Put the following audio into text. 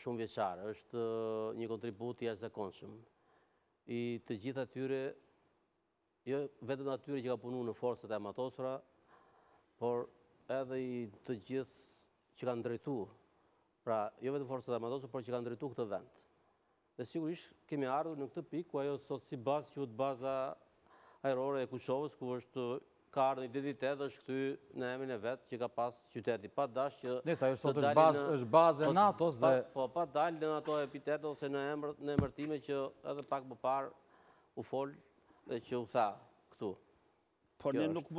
shumëvjeçar është një kontribut i jashtëzakonshëm i të gjithë atyre, jo vetëm atyre që kanë punu në forcat e armatosura, por edhe i të gjithë që kanë drejtu, pra jo vetëm forcat e armatosura, por që kanë drejtu këtë vend. Dhe sigurisht kemi ardhur në këtë pikë ku ajo sot si bazë quhet baza ajrore e Kuçovës ku është ka ardhur një identitet dhe është kthy në emrin e vet që ka pas qyteti pa dash që Ne ajo sot është bazë është bazë e NATO-s dhe po pa dalë në ato epitete ose në emër në emërtime që edhe pak më parë u fol dhe që u tha këtu. Por ne nuk mund